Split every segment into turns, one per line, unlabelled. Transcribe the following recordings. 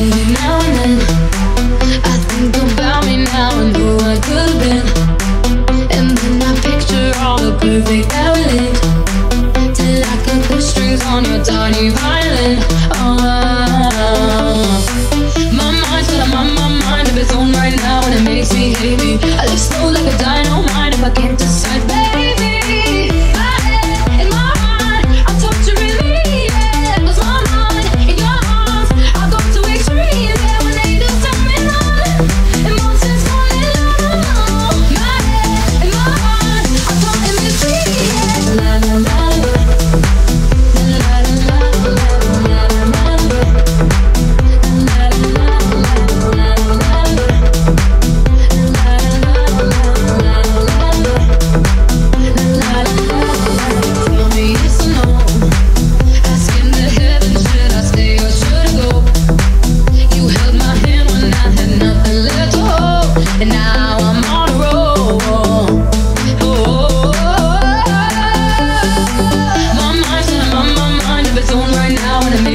now and then. I think about me now and who I could've been. And then I picture all the perfect that Till I cut the strings on your tiny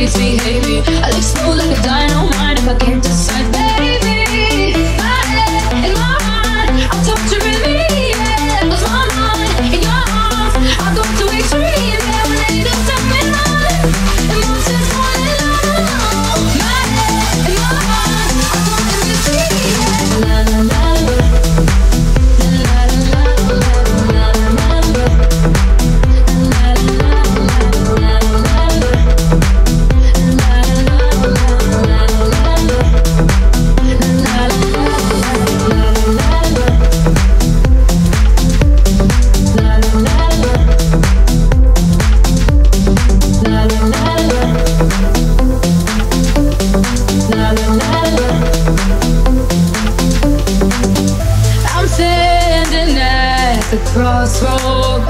misbehaving. I look slow like a dynamite if I can't. the crossroads.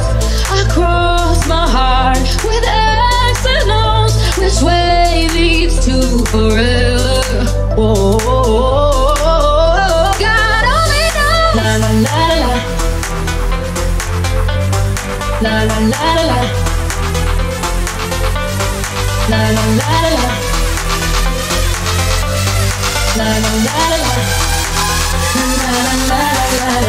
I cross my heart with X and O's. Which way leads to forever? Whoa. God only knows. La la la la. La la la la. La la la la. La la la la. La la la la la.